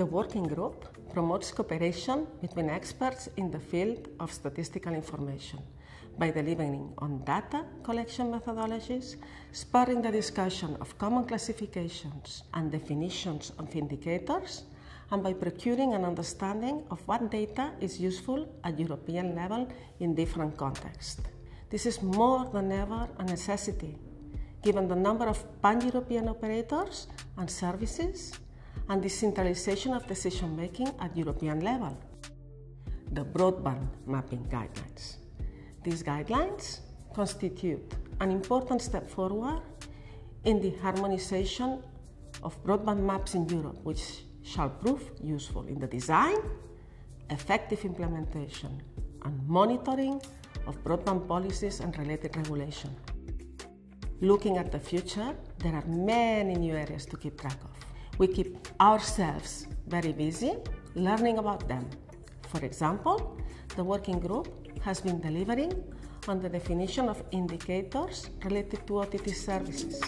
The working group promotes cooperation between experts in the field of statistical information by delivering on data collection methodologies, spurring the discussion of common classifications and definitions of indicators, and by procuring an understanding of what data is useful at European level in different contexts. This is more than ever a necessity, given the number of pan-European operators and services and decentralization of decision making at European level. The broadband mapping guidelines. These guidelines constitute an important step forward in the harmonization of broadband maps in Europe, which shall prove useful in the design, effective implementation, and monitoring of broadband policies and related regulation. Looking at the future, there are many new areas to keep track of. We keep ourselves very busy learning about them. For example, the working group has been delivering on the definition of indicators related to OTT services.